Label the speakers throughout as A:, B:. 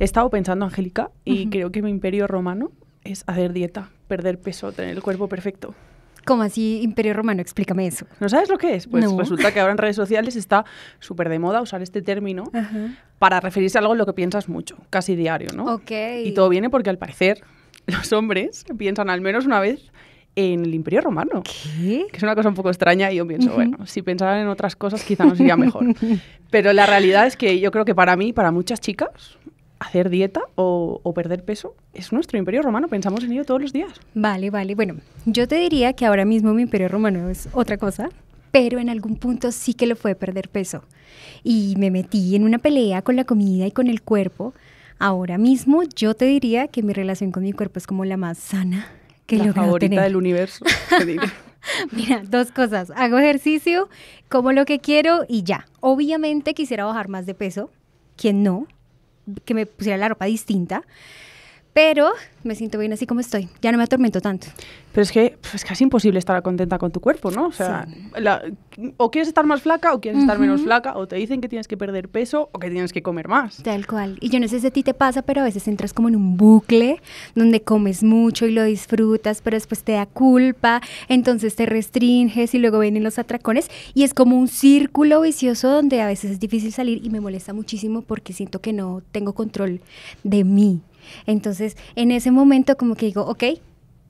A: He estado pensando, Angélica, y creo que mi imperio romano es hacer dieta, perder peso, tener el cuerpo perfecto.
B: ¿Cómo así, Imperio Romano? Explícame eso.
A: ¿No sabes lo que es? Pues
B: No.
A: resulta que ahora en redes sociales está súper de moda usar este término para referirse a algo en lo que piensas mucho, casi diario, ¿no?
B: Ok.
A: Y todo viene porque al parecer los hombres piensan al menos una vez en el Imperio Romano.
B: ¿Qué?
A: Que es una cosa un poco extraña y yo pienso, bueno, si pensaran en otras cosas quizá nos iría mejor. Pero la realidad es que yo creo que para mí, para muchas chicas, hacer dieta o, o perder peso es nuestro Imperio Romano. Pensamos en ello todos los días.
B: Vale, vale. Bueno, yo te diría que ahora mismo mi imperio romano es otra cosa, pero en algún punto sí que lo fue perder peso. Y me metí en una pelea con la comida y con el cuerpo. Ahora mismo yo te diría que mi relación con mi cuerpo es como la más sana que
A: la favorita
B: tener.
A: del universo.
B: Mira, dos cosas. Hago ejercicio, como lo que quiero y ya. Obviamente quisiera bajar más de peso. ¿Quién no? Que me pusiera la ropa distinta. Pero me siento bien así como estoy. Ya no me atormento tanto.
A: Pero es que pues, es casi imposible estar contenta con tu cuerpo, ¿no? O sea, la- o quieres estar más flaca o quieres estar menos flaca, o te dicen que tienes que perder peso o que tienes que comer más.
B: Tal cual. Y yo no sé si a ti te pasa, pero a veces entras como en un bucle donde comes mucho y lo disfrutas, pero después te da culpa, entonces te restringes y luego vienen los atracones. Y es como un círculo vicioso donde a veces es difícil salir y me molesta muchísimo porque siento que no tengo control de mí. Entonces, en ese momento como que digo, ok,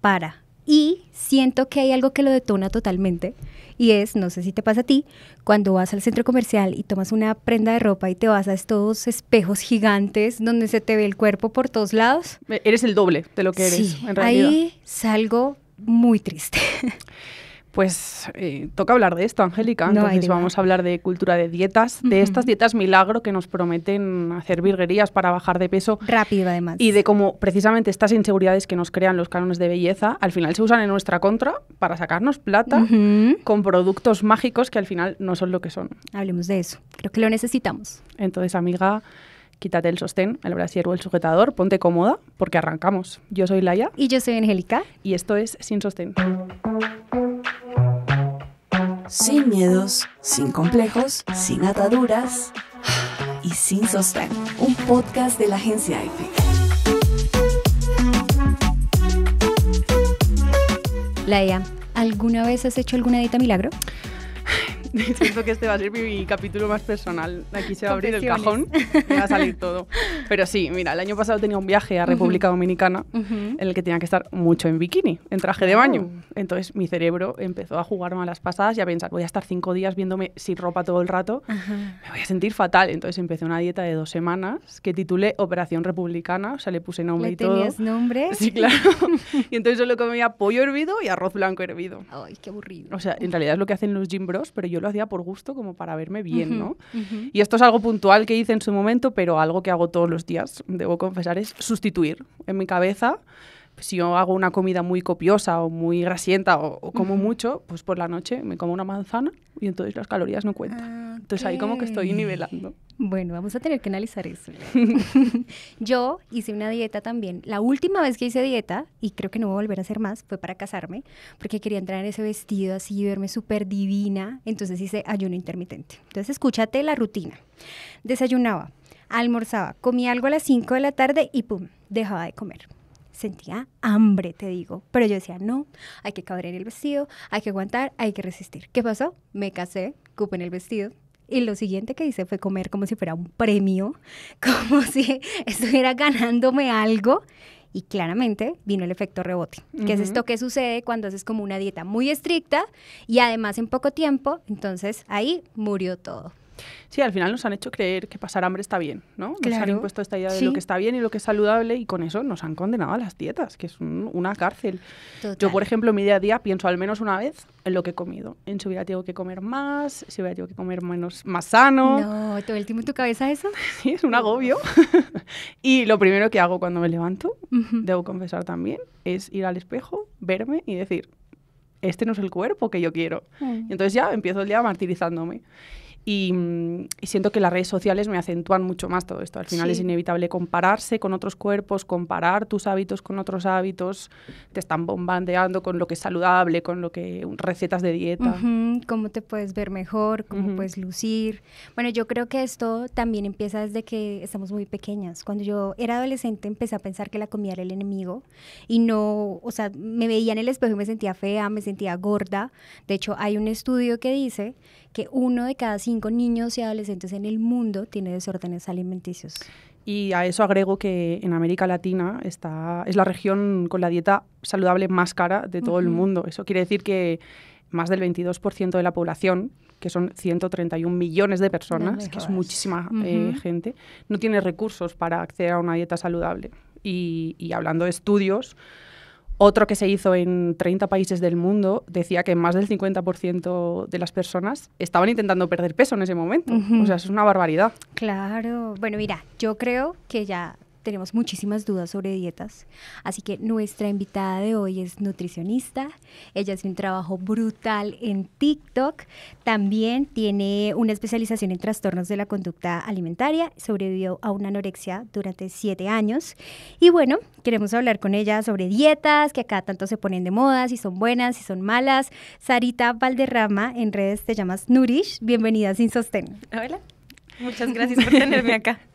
B: para. Y siento que hay algo que lo detona totalmente. Y es, no sé si te pasa a ti, cuando vas al centro comercial y tomas una prenda de ropa y te vas a estos espejos gigantes donde se te ve el cuerpo por todos lados.
A: Eres el doble de lo que eres,
B: sí,
A: en realidad.
B: ahí salgo muy triste.
A: Pues eh, toca hablar de esto, Angélica.
B: No
A: Entonces vamos a hablar de cultura de dietas, de estas dietas milagro que nos prometen hacer virguerías para bajar de peso
B: Rápido además.
A: y de cómo precisamente estas inseguridades que nos crean los cánones de belleza al final se usan en nuestra contra para sacarnos plata con productos mágicos que al final no son lo que son.
B: Hablemos de eso. Creo que lo necesitamos.
A: Entonces, amiga, quítate el sostén, el brasier o el sujetador, ponte cómoda porque arrancamos. Yo soy Laia
B: Y yo soy Angélica.
A: y esto es Sin Sostén.
C: Sin miedos, sin complejos, sin ataduras y sin sostén. Un podcast de la agencia IFIC.
B: Laia, ¿alguna vez has hecho alguna dieta milagro?
A: Siento que este va a ser mi capítulo más personal. Aquí se va a abrir el cajón y va a salir todo. Pero sí, mira, el año pasado tenía un viaje a República Dominicana en el que tenía que estar mucho en bikini, en traje de baño.
B: Oh.
A: Entonces mi cerebro empezó a jugar malas pasadas y a pensar, voy a estar cinco días viéndome sin ropa todo el rato, me voy a sentir fatal. Entonces empecé una dieta de dos semanas que titulé Operación Republicana, o sea, le puse nombre
B: ¿Le
A: y todo.
B: tenías nombre?
A: Sí, claro. y entonces solo comía pollo hervido y arroz blanco hervido.
B: Ay, qué aburrido.
A: O sea, en realidad es lo que hacen los gym bros, pero yo lo hacía por gusto, como para verme bien, ¿no? Y esto es algo puntual que hice en su momento, pero algo que hago todos los días, debo confesar, es sustituir en mi cabeza. Si yo hago una comida muy copiosa o muy grasienta o, o como mucho, pues por la noche me como una manzana y entonces las calorías no cuentan. Entonces ahí como que estoy nivelando.
B: Bueno, vamos a tener que analizar eso. Yo hice una dieta también. La última vez que hice dieta, y creo que no voy a volver a hacer más, fue para casarme, porque quería entrar en ese vestido así, verme súper divina. Entonces hice ayuno intermitente. Entonces escúchate la rutina. Desayunaba, almorzaba, comía algo a las 5 de la tarde y pum, dejaba de comer. Sentía hambre, te digo. Pero yo decía, no, hay que caber en el vestido, hay que aguantar, hay que resistir. ¿Qué pasó? Me casé, cupo en el vestido. Y lo siguiente que hice fue comer como si fuera un premio, como si estuviera ganándome algo. Y claramente vino el efecto rebote, que es
A: Ujú.
B: esto que sucede cuando haces como una dieta muy estricta y además en poco tiempo, entonces ahí murió todo.
A: Sí, al final nos han hecho creer que pasar hambre está bien, ¿no? Nos han
B: Claro,
A: impuesto esta idea de
B: sí.
A: lo que está bien y lo que es saludable y con eso nos han condenado a las dietas, que es un- una cárcel. Yo, por ejemplo, en mi día a día pienso al menos una vez en lo que he comido. En si hubiera tenido que comer más, si hubiera tenido que comer menos, más sano.
B: No, todo el tiempo en tu cabeza eso.
A: Sí, es un agobio. y lo primero que hago cuando me levanto, debo confesar también, es ir al espejo, verme y decir, este no es el cuerpo que yo quiero. Y entonces ya empiezo el día martirizándome. Y, y siento que las redes sociales me acentúan mucho más todo esto. Al final
B: Sí.
A: es inevitable compararse con otros cuerpos, comparar tus hábitos con otros hábitos. Te están bombardeando con lo que es saludable, con lo que recetas de dieta.
B: Ujú, cómo te puedes ver mejor, cómo
A: Ujú.
B: puedes lucir. Bueno, yo creo que esto también empieza desde que estamos muy pequeñas. Cuando yo era adolescente empecé a pensar que la comida era el enemigo y no, o sea, me veía en el espejo y me sentía fea, me sentía gorda. De hecho, hay un estudio que dice que uno de cada cinco niños y adolescentes en el mundo tiene desórdenes alimenticios.
A: Y a eso agrego que en América Latina está, es la región con la dieta saludable más cara de todo el mundo. Eso quiere decir que más del 22% de la población, que son 131 millones de personas, que es muchísima eh, gente, no tiene recursos para acceder a una dieta saludable. Y, y hablando de estudios, otro que se hizo en 30 países del mundo decía que más del 50% de las personas estaban intentando perder peso en ese momento. O sea, es una barbaridad.
B: Claro. Bueno, mira, yo creo que ya tenemos muchísimas dudas sobre dietas, así que nuestra invitada de hoy es nutricionista. Ella hace un trabajo brutal en TikTok. También tiene una especialización en trastornos de la conducta alimentaria. Sobrevivió a una anorexia durante siete años. Y bueno, queremos hablar con ella sobre dietas, que acá tanto se ponen de moda, si son buenas, si son malas. Sarita Valderrama, en redes te llamas Nurish. Bienvenida Sin Sostén.
D: Hola, muchas gracias por tenerme acá.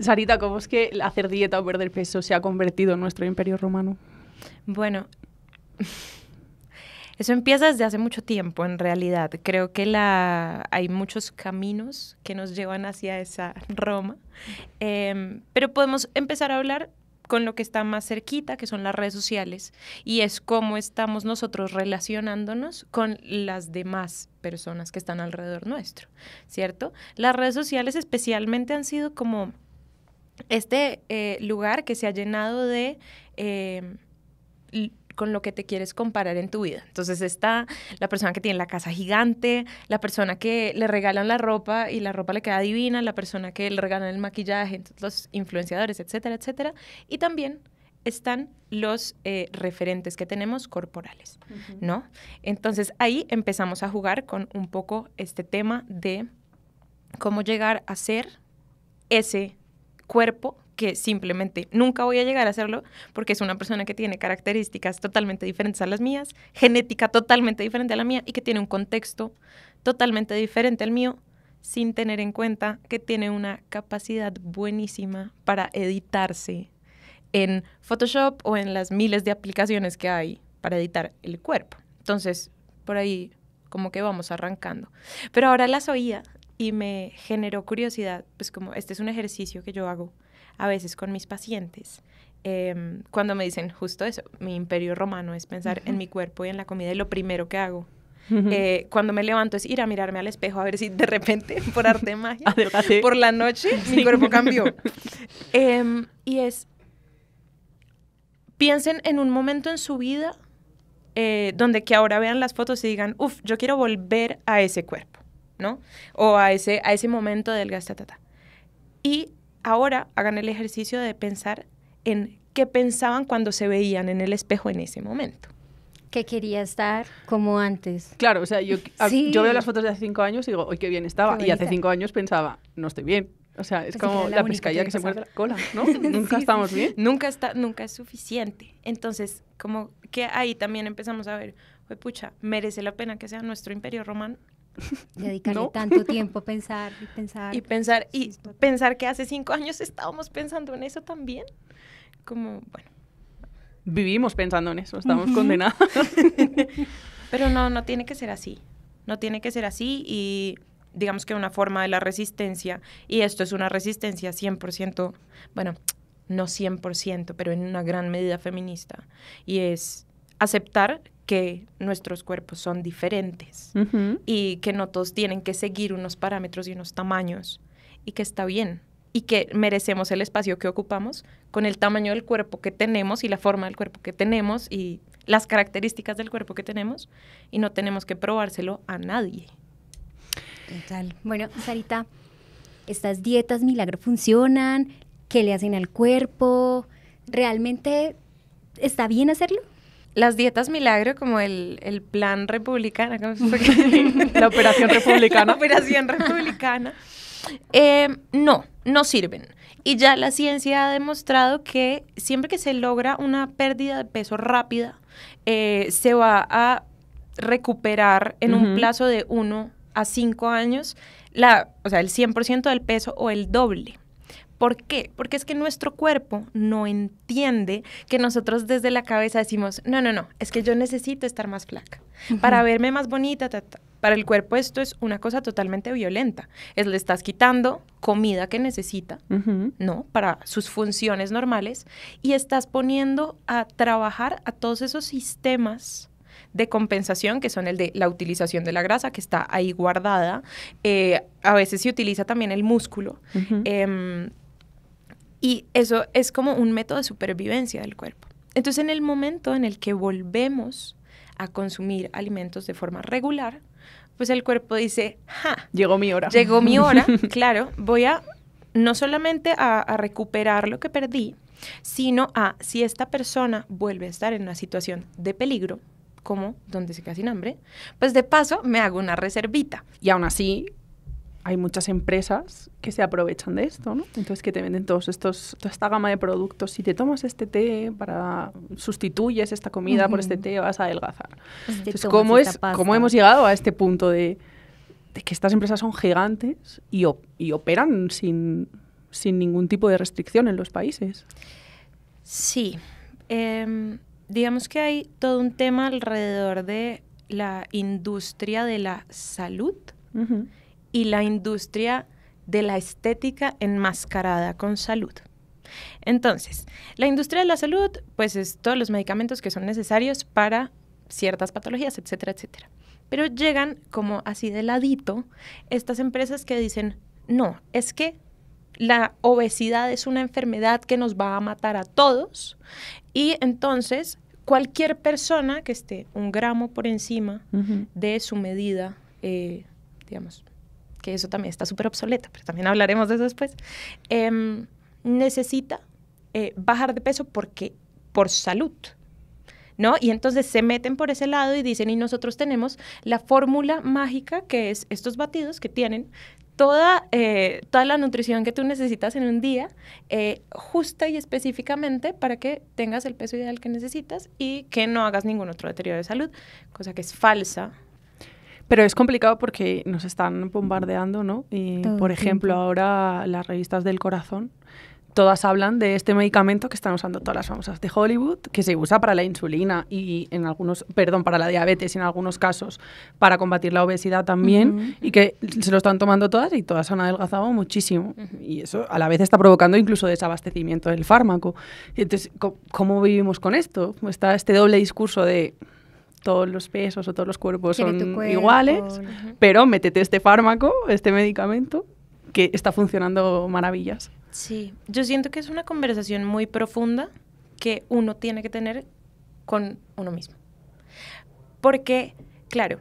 A: Sarita, ¿cómo es que hacer dieta o perder peso se ha convertido en nuestro imperio romano?
D: Bueno, eso empieza desde hace mucho tiempo, en realidad. Creo que la, hay muchos caminos que nos llevan hacia esa Roma, Em, pero podemos empezar a hablar con lo que está más cerquita, que son las redes sociales, y es cómo estamos nosotros relacionándonos con las demás personas que están alrededor nuestro, ¿cierto? Las redes sociales especialmente han sido como este eh, lugar que se ha llenado de... eh, con lo que te quieres comparar en tu vida. Entonces está la persona que tiene la casa gigante, la persona que le regalan la ropa y la ropa le queda divina, la persona que le regalan el maquillaje, entonces los influenciadores, etcétera, etcétera. Y también están los eh, referentes que tenemos corporales, ¿no? Entonces ahí empezamos a jugar con un poco este tema de cómo llegar a ser ese cuerpo que simplemente nunca voy a llegar a hacerlo porque es una persona que tiene características totalmente diferentes a las mías, genética totalmente diferente a la mía y que tiene un contexto totalmente diferente al mío sin tener en cuenta que tiene una capacidad buenísima para editarse en Photoshop o en las miles de aplicaciones que hay para editar el cuerpo. Entonces, por ahí como que vamos arrancando. Pero ahora las oía y me generó curiosidad, pues como este es un ejercicio que yo hago a veces con mis pacientes. em, cuando me dicen justo eso, mi imperio romano es pensar en mi cuerpo y en la comida y lo primero que hago. Eh, cuando me levanto es ir a mirarme al espejo a ver si de repente, por arte de magia, por la noche mi cuerpo cambió. Em, y es, piensen en un momento en su vida eh, donde que ahora vean las fotos y digan, uff, yo quiero volver a ese cuerpo, ¿no? O a ese, a ese momento del gastatata. Y ahora hagan el ejercicio de pensar en qué pensaban cuando se veían en el espejo en ese momento.
B: Que quería estar como antes.
A: Claro, o sea, yo, a-
B: Sí.
A: yo veo las fotos de hace cinco años y digo, ¡ay, qué bien estaba!
B: Qué
A: y hace cinco años pensaba, no estoy bien. O sea, es como
B: la
A: la pescadilla
B: que
A: que se muerde la cola, ¿no? Nunca
B: Sí,
A: estamos bien.
D: Nunca, está, nunca es suficiente. Entonces, como que ahí también empezamos a ver, "Jue pucha, merece la pena que sea nuestro imperio romano
B: Dedicarle
A: No.
B: tanto tiempo a pensar y pensar.
D: y pensar, y
B: Sí,
D: pensar que hace cinco años estábamos pensando en eso también. Como, bueno,
A: Vivimos pensando en eso, estamos
B: Ujú.
A: condenados.
D: pero no, no tiene que ser así. No tiene que ser así y digamos que una forma de la resistencia, y esto es una resistencia 100%, bueno, no 100%, pero en una gran medida feminista, y es aceptar que nuestros cuerpos son diferentes. Y que no todos tienen que seguir unos parámetros y unos tamaños y que está bien y que merecemos el espacio que ocupamos con el tamaño del cuerpo que tenemos y la forma del cuerpo que tenemos y las características del cuerpo que tenemos y no tenemos que probárselo a nadie.
B: Total. Bueno, Sarita, ¿estas dietas milagro funcionan? ¿Qué le hacen al cuerpo? ¿Realmente está bien hacerlo?
D: Las dietas milagro, como el, el plan republicano.
A: La operación republicana.
D: La operación republicana. Eh, no, no sirven. Y ya la ciencia ha demostrado que siempre que se logra una pérdida de peso rápida, eh, se va a recuperar en un plazo de 1 a 5 años la, o sea, el 100% del peso o el doble. ¿Por qué? Porque es que nuestro cuerpo no entiende que nosotros desde la cabeza decimos, no, no, no, es que yo necesito estar más flaca para verme más bonita. ta, ta". Para el cuerpo esto es una cosa totalmente violenta. Es le estás quitando comida que necesita. ¿no? Para sus funciones normales y estás poniendo a trabajar a todos esos sistemas de compensación que son el de la utilización de la grasa que está ahí guardada. Eh, a veces se utiliza también el músculo. Y eso es como un método de supervivencia del cuerpo. Entonces, en el momento en el que volvemos a consumir alimentos de forma regular, pues el cuerpo dice, ja,
A: Llegó mi hora.
D: llegó mi hora, claro, voy a no solamente a, a recuperar lo que perdí, sino a si esta persona vuelve a estar en una situación de peligro, como donde se queda sin hambre, pues de paso me hago una reservita.
A: Y aún así, hay muchas empresas que se aprovechan de esto, ¿no? Entonces, que te venden todos estos, toda esta gama de productos. Si te tomas este té para sustituyes esta comida por este té, vas a adelgazar. Entonces, ¿cómo, es. ¿cómo hemos llegado a este punto de, de que estas empresas son gigantes y, op- y operan sin, sin ningún tipo de restricción en los países?
D: Sí, em, digamos que hay todo un tema alrededor de la industria de la salud
A: Ujú.
D: Y la industria de la estética enmascarada con salud. Entonces, la industria de la salud, pues es todos los medicamentos que son necesarios para ciertas patologías, etcétera, etcétera. Pero llegan como así de ladito estas empresas que dicen, no, es que la obesidad es una enfermedad que nos va a matar a todos y entonces cualquier persona que esté un gramo por encima de su medida, eh, digamos, que eso también está súper obsoleto, pero también hablaremos de eso después, em, necesita eh, bajar de peso porque por salud. ¿No? Y entonces se meten por ese lado y dicen, y nosotros tenemos la fórmula mágica que es estos batidos que tienen toda, eh, toda la nutrición que tú necesitas en un día, eh, justa y específicamente para que tengas el peso ideal que necesitas y que no hagas ningún otro deterioro de salud, cosa que es falsa.
A: Pero es complicado porque nos están bombardeando, ¿no? Y,
B: Todo
A: por ejemplo,
B: tiempo.
A: ahora las revistas del corazón, todas hablan de este medicamento que están usando todas las famosas de Hollywood, que se usa para la insulina y en algunos, perdón, para la diabetes y en algunos casos para combatir la obesidad también, y que se lo están tomando todas y todas han adelgazado muchísimo. Y eso a la vez está provocando incluso desabastecimiento del fármaco. Y entonces, ¿cómo vivimos con esto? Está este doble discurso de todos los pesos o todos los cuerpos son
B: cuerpo,
A: iguales, pero métete este fármaco, este medicamento, que está funcionando maravillas.
D: Sí, yo siento que es una conversación muy profunda que uno tiene que tener con uno mismo. Porque, claro,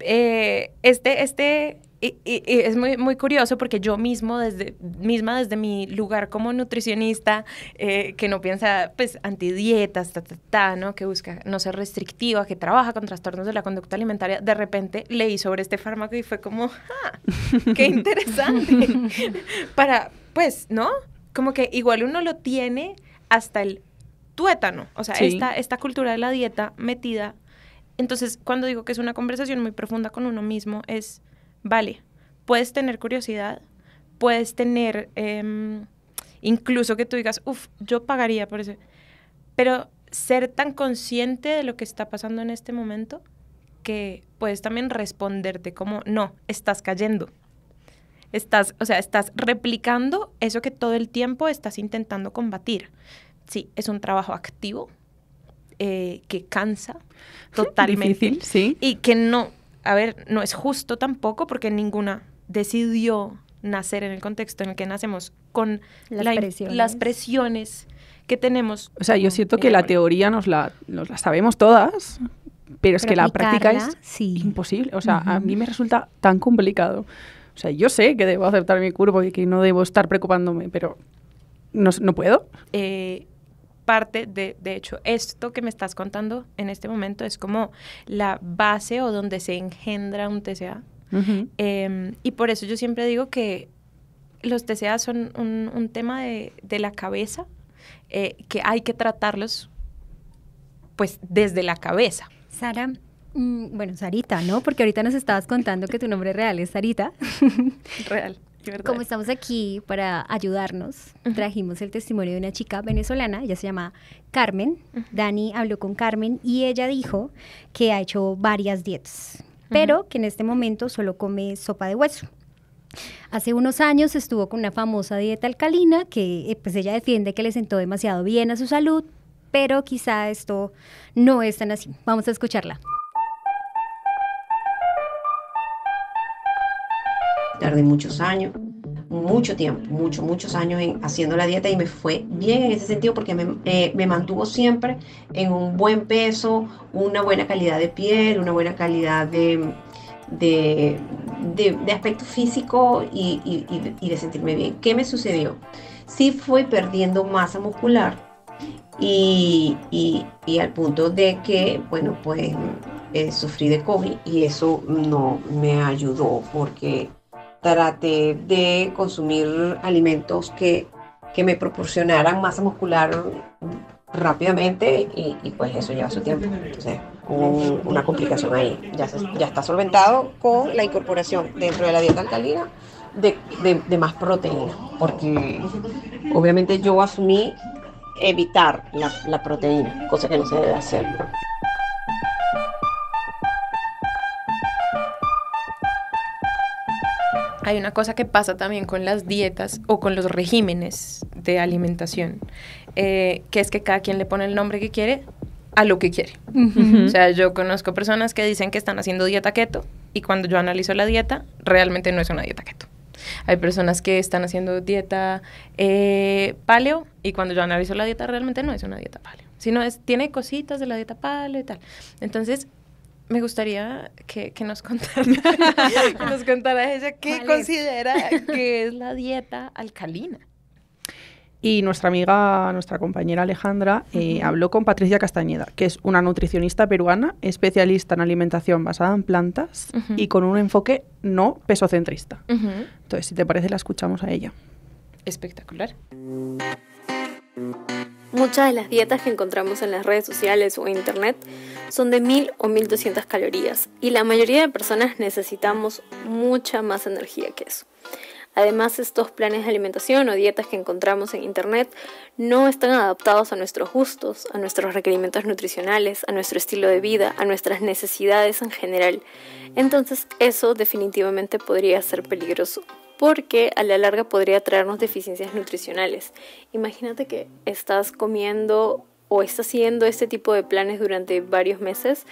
D: eh, este, este, y, y- y es muy, muy curioso porque yo mismo desde, misma desde mi lugar como nutricionista, eh, que no piensa, pues, antidietas, ta, ta, ta, ¿no? Que busca no ser restrictiva, que trabaja con trastornos de la conducta alimentaria, de repente leí sobre este fármaco y fue como, ¡ah! ¡Qué interesante! Para, pues, ¿no? Como que igual uno lo tiene hasta el tuétano, o sea,
A: Sí.
D: esta, esta cultura de la dieta metida. Entonces, cuando digo que es una conversación muy profunda con uno mismo, es, vale, puedes tener curiosidad, puedes tener, em, incluso que tú digas, uff, yo pagaría por eso, pero ser tan consciente de lo que está pasando en este momento que puedes también responderte como, no, estás cayendo. Estás, o sea, estás replicando eso que todo el tiempo estás intentando combatir. Sí, es un trabajo activo eh, que cansa totalmente.
A: Difícil, sí.
D: Y que no, a ver, no es justo tampoco porque ninguna decidió nacer en el contexto en el que nacemos con
B: Las
D: la in-
B: presiones.
D: las presiones que tenemos.
A: O sea, yo siento que la teoría nos la, nos la sabemos todas, pero es
B: Pero
A: que la práctica es
B: sí.
A: imposible. O sea, a
B: Ujú.
A: mí me resulta tan complicado. O sea, yo sé que debo aceptar mi cuerpo y que no debo estar preocupándome, pero no, no puedo.
D: Eh, parte de, de hecho, esto que me estás contando en este momento es como la base o donde se engendra un TCA. Em, y por eso yo siempre digo que los TCA son un, un tema de, de la cabeza, eh, que hay que tratarlos pues desde la cabeza.
B: Sara, mm, bueno, Sarita, ¿no? Porque ahorita nos estabas contando que tu nombre real es Sarita.
D: Real.
B: Como estamos aquí para ayudarnos, trajimos el testimonio de una chica venezolana, ella se llama Carmen. Dani habló con Carmen y ella dijo que ha hecho varias dietas, pero que en este momento solo come sopa de hueso. Hace unos años estuvo con una famosa dieta alcalina que eh, pues ella defiende que le sentó demasiado bien a su salud, pero quizá esto no es tan así. Vamos a escucharla.
E: Tardé muchos años, mucho tiempo, muchos, muchos años en haciendo la dieta y me fue bien en ese sentido porque me, eh, me mantuvo siempre en un buen peso, una buena calidad de piel, una buena calidad de, de, de- de aspecto físico y, de- sentirme bien. ¿Qué me sucedió? Sí fui perdiendo masa muscular y al punto de que, bueno, pues eh, sufrí de COVID y eso no me ayudó porque traté de consumir alimentos que, que me proporcionaran masa muscular rápidamente y, pues eso lleva su tiempo. Entonces un- una complicación ahí. Ya, ya está solventado con la incorporación dentro de la dieta alcalina de, de- de más proteína, porque obviamente yo asumí evitar la, la proteína, cosa que no se debe hacer.
D: Hay una cosa que pasa también con las dietas o con los regímenes de alimentación, eh, que es que cada quien le pone el nombre que quiere a lo que quiere. O sea, yo conozco personas que dicen que están haciendo dieta keto y cuando yo analizo la dieta, realmente no es una dieta keto. Hay personas que están haciendo dieta eh, paleo y cuando yo analizo la dieta, realmente no es una dieta paleo, sino es, tiene cositas de la dieta paleo y tal. Entonces, me gustaría que, que nos contara, que nos contara ella qué considera que es la dieta alcalina.
A: Y nuestra amiga, nuestra compañera Alejandra, eh, habló con Patricia Castañeda, que es una nutricionista peruana, especialista en alimentación basada en plantas y con un enfoque no pesocentrista.
D: Ujú.
A: Entonces, si te parece, la escuchamos a ella.
D: Espectacular.
F: Muchas de las dietas que encontramos en las redes sociales o internet son de 1000 o 1200 calorías y la mayoría de personas necesitamos mucha más energía que eso. Además, estos planes de alimentación o dietas que encontramos en internet no están adaptados a nuestros gustos, a nuestros requerimientos nutricionales, a nuestro estilo de vida, a nuestras necesidades en general. Entonces, eso definitivamente podría ser peligroso porque a la larga podría traernos deficiencias nutricionales. Imagínate que estás comiendo o estás siguiendo este tipo de planes durante varios meses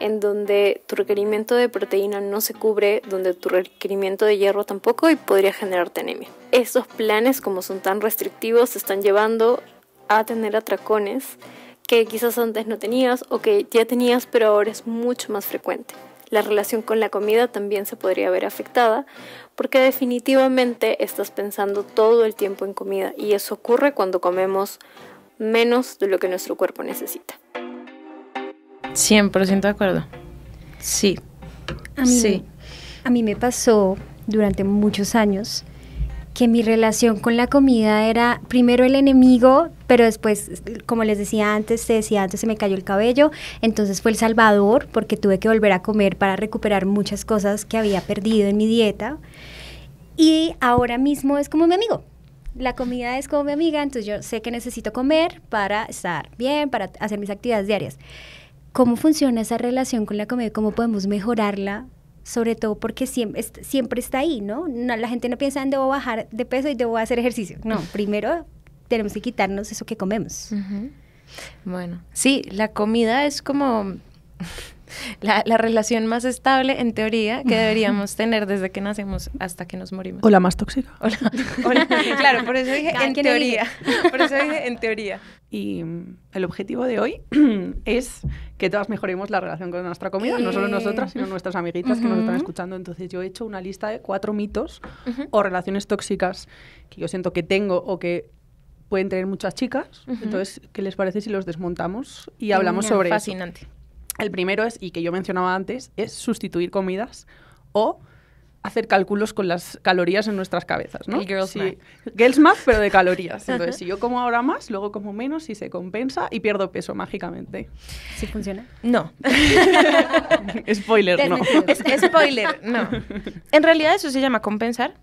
F: en donde tu requerimiento de proteína no se cubre, donde tu requerimiento de hierro tampoco y podría generarte anemia. Estos planes, como son tan restrictivos, te están llevando a tener atracones que quizás antes no tenías o que ya tenías pero ahora es mucho más frecuente. La relación con la comida también se podría ver afectada porque definitivamente estás pensando todo el tiempo en comida y eso ocurre cuando comemos menos de lo que nuestro cuerpo necesita.
D: 100% de acuerdo. Sí.
B: A mí,
D: Sí.
B: a mí me pasó durante muchos años que mi relación con la comida era primero el enemigo, pero después, como les decía antes, te decía antes se me cayó el cabello, entonces fue el salvador porque tuve que volver a comer para recuperar muchas cosas que había perdido en mi dieta. Y ahora mismo es como mi amigo. La comida es como mi amiga, entonces yo sé que necesito comer para estar bien, para hacer mis actividades diarias. ¿Cómo funciona esa relación con la comida? ¿Cómo podemos mejorarla? Sobre todo porque siempre, siempre está ahí, ¿no? No, La gente no piensa en debo bajar de peso y debo hacer ejercicio. No, primero tenemos que quitarnos eso que comemos.
D: Bueno, sí, la comida es como la, la relación más estable, en teoría, que deberíamos tener desde que nacemos hasta que nos morimos.
A: O la más tóxica.
D: Claro, por eso dije en teoría. Por eso dije en teoría.
A: Y mm, el objetivo de hoy es que todas mejoremos la relación con nuestra comida, no solo nosotras, sino nuestras amiguitas que nos están escuchando. Entonces yo he hecho una lista de cuatro mitos o relaciones tóxicas que yo siento que tengo o que pueden tener muchas chicas. Entonces, ¿qué les parece si los desmontamos y hablamos sobre eso?
D: Fascinante.
A: El primero es, y que yo mencionaba antes, es sustituir comidas o hacer cálculos con las calorías en nuestras cabezas, ¿no?
D: El girls
A: Sí,
D: math.
A: Girls math, pero de calorías. Entonces, si yo como ahora más, luego como menos y se compensa y pierdo peso mágicamente.
B: ¿Sí funciona?
D: No.
A: Spoiler, no.
D: Es- spoiler, no. En realidad eso se llama compensar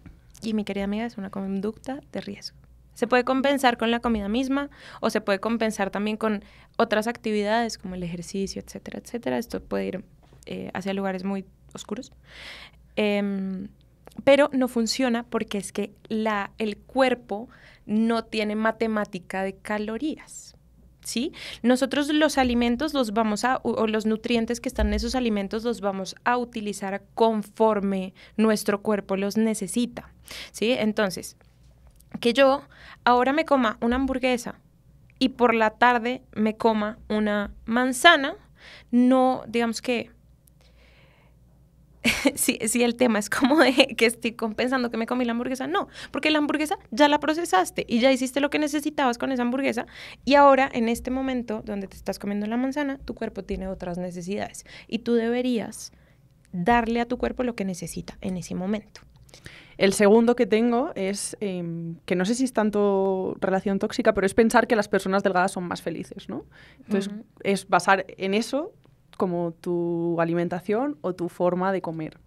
D: y mi querida amiga es una conducta de riesgo. Se puede compensar con la comida misma o se puede compensar también con otras actividades como el ejercicio, etcétera, etcétera. Esto puede ir eh, hacia lugares muy oscuros. Em, pero no funciona porque es que la, el cuerpo no tiene matemática de calorías. ¿Sí? Nosotros los alimentos los vamos a, o o los nutrientes que están en esos alimentos los vamos a utilizar conforme nuestro cuerpo los necesita. ¿Sí? Entonces, que yo ahora me coma una hamburguesa y por la tarde me coma una manzana, no, digamos que si, si el tema es como de que estoy compensando que me comí la hamburguesa, no, porque la hamburguesa ya la procesaste y ya hiciste lo que necesitabas con esa hamburguesa y ahora en este momento donde te estás comiendo la manzana, tu cuerpo tiene otras necesidades y tú deberías darle a tu cuerpo lo que necesita en ese momento.
A: El segundo que tengo es em, que no sé si es tanto relación tóxica, pero es pensar que las personas delgadas son más felices, ¿no? Entonces,
D: Ujú.
A: es basar en eso como tu alimentación o tu forma de comer.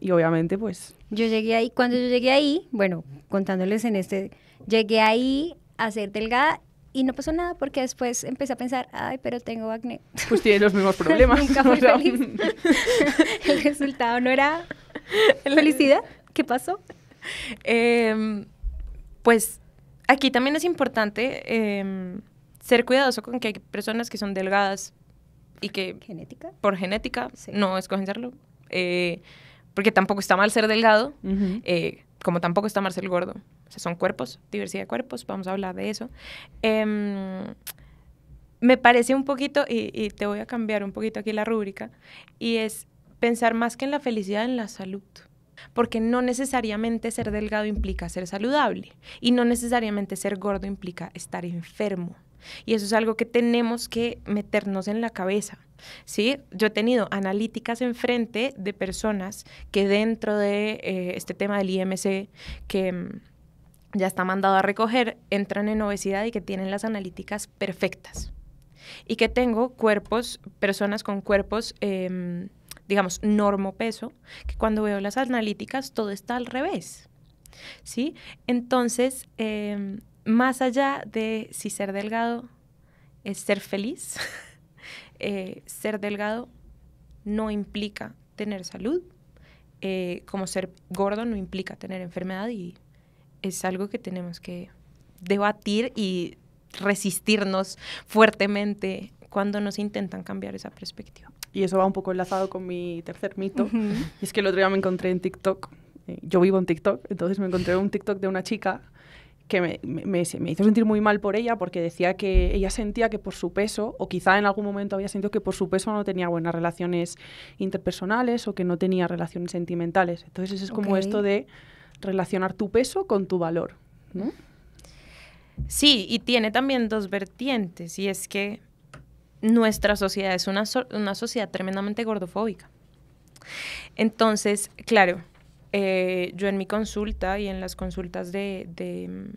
A: Y obviamente, pues,
B: Yo llegué ahí, cuando yo llegué ahí, bueno, contándoles en este, llegué ahí a ser delgada y no pasó nada porque después empecé a pensar, ay, pero tengo acné.
A: pues tiene los mismos problemas.
B: Nunca fui feliz. El resultado no era felicidad. ¿Qué pasó?
D: Em, pues aquí también es importante em, ser cuidadoso con que hay personas que son delgadas y que
B: Genética.
D: por genética
B: Sí.
D: no escogen serlo. eh, porque tampoco está mal ser delgado, eh, como tampoco está mal ser gordo. O sea, son cuerpos, diversidad de cuerpos, vamos a hablar de eso. Em, me parece un poquito, y, y te voy a cambiar un poquito aquí la rúbrica, y es pensar más que en la felicidad, en la salud. Porque no necesariamente ser delgado implica ser saludable y no necesariamente ser gordo implica estar enfermo. Y eso es algo que tenemos que meternos en la cabeza. ¿sí? Yo he tenido analíticas enfrente de personas que dentro de eh, este tema del IMC, que mm, ya está mandado a recoger, entran en obesidad y que tienen las analíticas perfectas. Y que tengo cuerpos, personas con cuerpos, em, digamos, normopeso, que cuando veo las analíticas todo está al revés. ¿Sí? Entonces, em, más allá de si ser delgado es ser feliz, eh, ser delgado no implica tener salud, eh, como ser gordo no implica tener enfermedad y es algo que tenemos que debatir y resistirnos fuertemente cuando nos intentan cambiar esa perspectiva.
A: Y eso va un poco enlazado con mi tercer mito. Y es que el otro día me encontré en TikTok, eh, yo vivo en TikTok, entonces me encontré un TikTok de una chica que me, me- me- se- me hizo sentir muy mal por ella porque decía que ella sentía que por su peso, o quizá en algún momento había sentido que por su peso no tenía buenas relaciones interpersonales o que no tenía relaciones sentimentales. Entonces es como esto de relacionar tu peso con tu valor. ¿no?
D: Sí, y tiene también dos vertientes, y es que nuestra sociedad es una, una sociedad tremendamente gordofóbica. Entonces, claro, eh, yo en mi consulta y en las consultas de, de,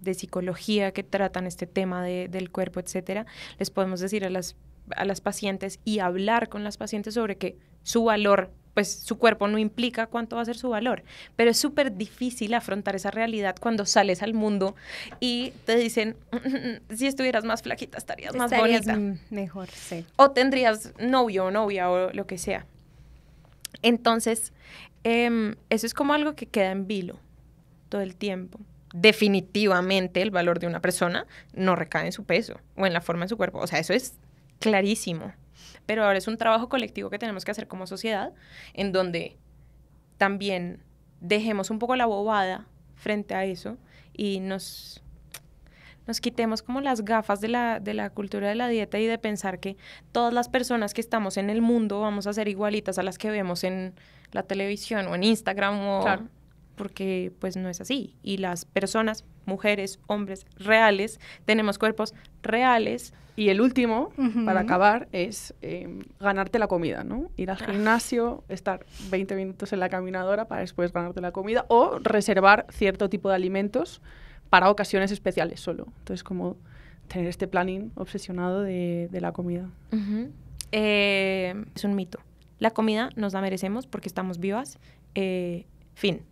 D: de psicología que tratan este tema de- del cuerpo, etcétera, les podemos decir a las, a las pacientes y hablar con las pacientes sobre que su valor, pues su cuerpo no implica cuánto va a ser su valor, pero es súper difícil afrontar esa realidad cuando sales al mundo y te dicen, si estuvieras más flaquita estarías más
B: Estarías,
D: bonita
B: mm, mejor, sí.
D: o tendrías novio o novia o lo que sea. Entonces, em, eso es como algo que queda en vilo todo el tiempo. Definitivamente el valor de una persona no recae en su peso o en la forma de su cuerpo. O sea, eso es clarísimo. Pero ahora es un trabajo colectivo que tenemos que hacer como sociedad, en donde también dejemos un poco la bobada frente a eso y nos, nos quitemos como las gafas de la, de la cultura de la dieta y de pensar que todas las personas que estamos en el mundo vamos a ser igualitas a las que vemos en la televisión o en Instagram o
A: Claro.
D: porque pues no es así y las personas mujeres, hombres reales, tenemos cuerpos reales.
A: Y el último, para acabar, es eh, ganarte la comida, ¿no? Ir
D: Ah.
A: al gimnasio, estar 20 minutos en la caminadora para después ganarte la comida o reservar cierto tipo de alimentos para ocasiones especiales solo. Entonces, como tener este planning obsesionado de, de la comida.
D: Eh, es un mito. La comida nos la merecemos porque estamos vivas. Eh, fin.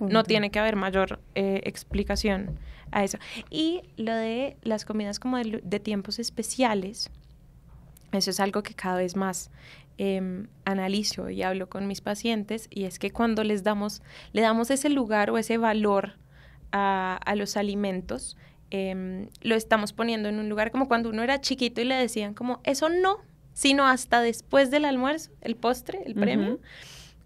D: No tiene que haber mayor eh, explicación a eso. Y lo de las comidas como de, tiempos especiales, eso es algo que cada vez más em, analizo y hablo con mis pacientes y es que cuando les damos, le damos ese lugar o ese valor a, a los alimentos, em, lo estamos poniendo en un lugar como cuando uno era chiquito y le decían como, eso no, sino hasta después del almuerzo, el postre, el premio.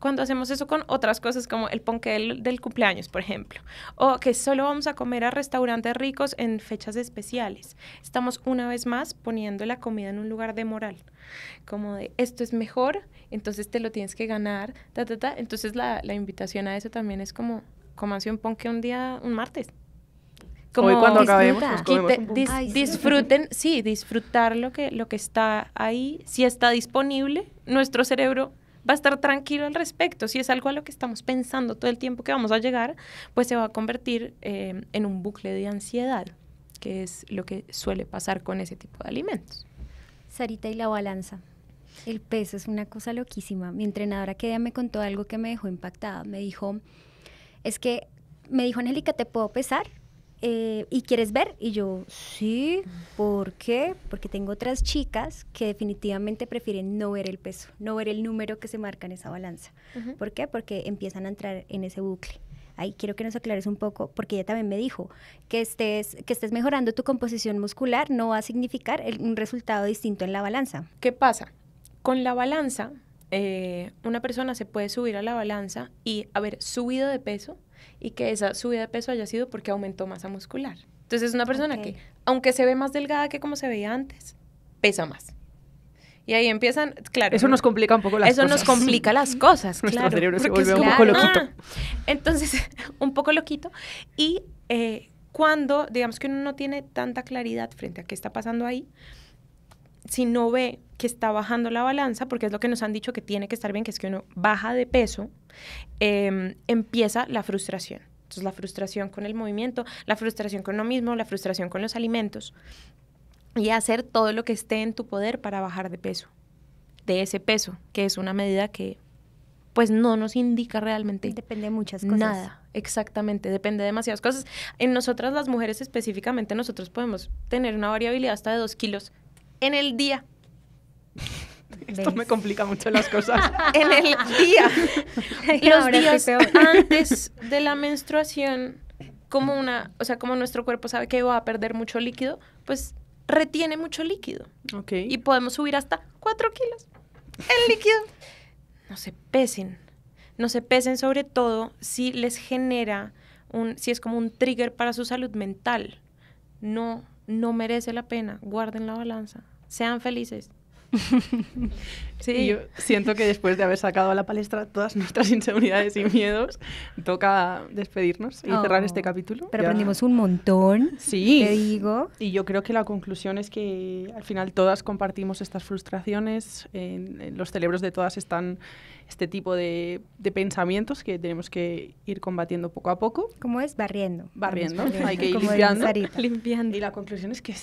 D: Cuando hacemos eso con otras cosas como el ponqué del, del cumpleaños, por ejemplo, o que solo vamos a comer a restaurantes ricos en fechas especiales. Estamos una vez más poniendo la comida en un lugar de moral, como de esto es mejor, entonces te lo tienes que ganar, ta, ta, ta. Entonces la, la invitación a eso también es como, comanse un ponqué un día, un martes.
A: Hoy cuando
B: Disfruta.
A: acabemos nos comemos un
D: dis-
B: Ay, sí.
D: disfruten, sí, disfrutar lo que, lo que está ahí. Si está disponible, nuestro cerebro va a estar tranquilo al respecto. Si es algo a lo que estamos pensando todo el tiempo que vamos a llegar, pues se va a convertir eh, en un bucle de ansiedad, que es lo que suele pasar con ese tipo de alimentos.
B: Sarita y la balanza. El peso es una cosa loquísima. Mi entrenadora que día me contó algo que me dejó impactada. Me dijo, es que, me dijo, Angélica, ¿te puedo pesar? Eh, ¿Y quieres ver? Y yo, sí, ¿por qué? Porque tengo otras chicas que definitivamente prefieren no ver el peso, no ver el número que se marca en esa balanza. ¿Por qué? Porque empiezan a entrar en ese bucle. Ahí quiero que nos aclares un poco, porque ella también me dijo que estés, que estés mejorando tu composición muscular no va a significar el- un resultado distinto en la balanza.
D: ¿Qué pasa? Con la balanza, eh, una persona se puede subir a la balanza y haber subido de peso y que esa subida de peso haya sido porque aumentó masa muscular. Entonces es una persona que, aunque se ve más delgada que como se veía antes, pesa más. Y ahí empiezan, claro.
A: Eso
D: ¿no?
A: nos complica un poco las
D: Eso
A: cosas.
D: nos complica las cosas,
A: Nuestro
D: claro.
A: cerebro se vuelve un
B: poco
A: loquito.
D: "Ah". Entonces, un poco loquito. Y eh, cuando, digamos que uno no tiene tanta claridad frente a qué está pasando ahí, si no ve que está bajando la balanza, porque es lo que nos han dicho que tiene que estar bien, que es que uno baja de peso, eh, empieza la frustración. Entonces, la frustración con el movimiento, la frustración con uno mismo, la frustración con los alimentos. Y hacer todo lo que esté en tu poder para bajar de peso. De ese peso, que es una medida que pues no nos indica realmente
B: Depende de muchas cosas.
D: Nada, exactamente, depende de demasiadas cosas. En nosotras las mujeres específicamente, nosotros podemos tener una variabilidad hasta de dos kilos en el día.
A: Esto me complica mucho las cosas.
D: En el día. Los días antes de la menstruación, como una, o sea, como nuestro cuerpo sabe que va a perder mucho líquido, pues retiene mucho líquido.
A: ok.
D: Y podemos subir hasta 4 kilos el líquido. No se pesen. No se pesen sobre todo si les genera un, si es como un trigger para su salud mental. No, no merece la pena. Guarden la balanza. Sean felices. sí.
A: Y yo siento que después de haber sacado a la palestra todas nuestras inseguridades y miedos, toca despedirnos y cerrar
B: Oh,
A: este capítulo.
B: Pero
A: Ya-
B: aprendimos un montón,
A: Sí.
B: te digo.
A: Y yo creo que la conclusión es que al final todas compartimos estas frustraciones, en, en los cerebros de todas están este tipo de, de pensamientos que tenemos que ir combatiendo poco a poco.
B: ¿Cómo es? Barriendo.
A: Barriendo,
B: Vamos
A: hay que ir limpiando.
D: Limpiando.
A: Y la conclusión es que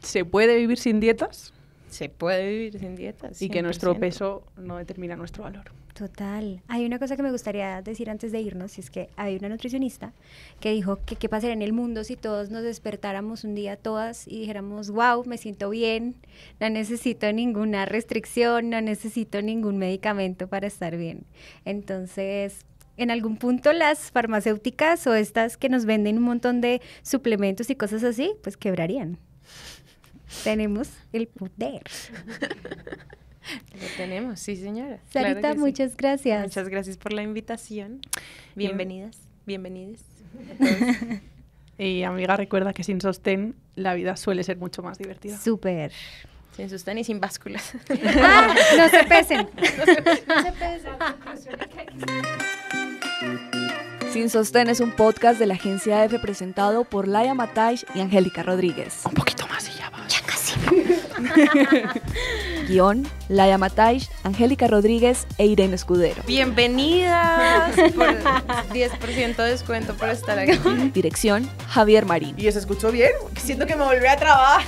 A: se puede vivir sin dietas
D: Se puede vivir sin dietas.
A: y que nuestro
D: 100%.
A: peso no determina nuestro valor.
B: Total. Hay una cosa que me gustaría decir antes de irnos, y es que hay una nutricionista que dijo que qué pasaría en el mundo si todos nos despertáramos un día todas y dijéramos, wow, me siento bien, no necesito ninguna restricción, no necesito ningún medicamento para estar bien. Entonces, en algún punto las farmacéuticas o estas que nos venden un montón de suplementos y cosas así, pues quebrarían. Tenemos el poder.
D: Lo tenemos, sí, señora. Claro
B: Sarita,
D: sí.
B: muchas gracias.
D: Muchas gracias por la invitación. Bienvenidas, bienvenides.
A: Y amiga, recuerda que sin sostén la vida suele ser mucho más divertida.
B: Súper.
D: Sin sostén y sin básculas.
B: Ah, no se pesen.
C: Sin Sostén es un podcast de la agencia F presentado por Laia Mataish y Angélica Rodríguez.
A: Un poquito más y ya va.
C: Guión, Laia Mataish, Angélica Rodríguez e Irene Escudero.
D: Bienvenidas por 10% de descuento por estar aquí.
C: Dirección, Javier Marín.
A: ¿Y se escuchó bien? Siento que me volví a trabar.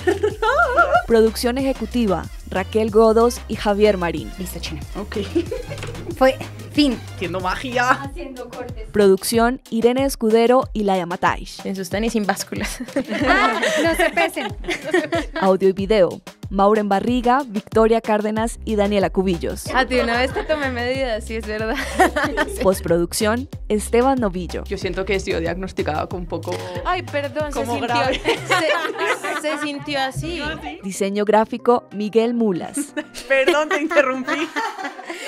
C: Producción ejecutiva, Raquel Godos y Javier Marín.
B: Listo, China.
A: Ok.
B: Fue fin.
A: Haciendo magia.
C: Producción, Irene Escudero y Laia Mataish.
D: En sus tenis sin básculas.
B: Ah, no se pesen.
C: Audio y video, Mauren Barriga, Victoria Cárdenas y Daniela Cubillos.
D: A ti una vez te tomé medidas, sí es verdad.
C: Postproducción, Esteban Novillo.
A: Yo siento que he sido diagnosticada con un poco...
D: Ay, perdón, se sintió, se, se sintió así.
C: Diseño gráfico, Miguel Mulas.
A: Perdón, te interrumpí.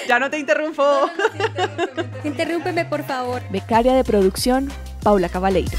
A: ya no te interrumpo.
B: Interrúmpeme, por favor.
C: Becaria de producción, Paula Cabaleiro.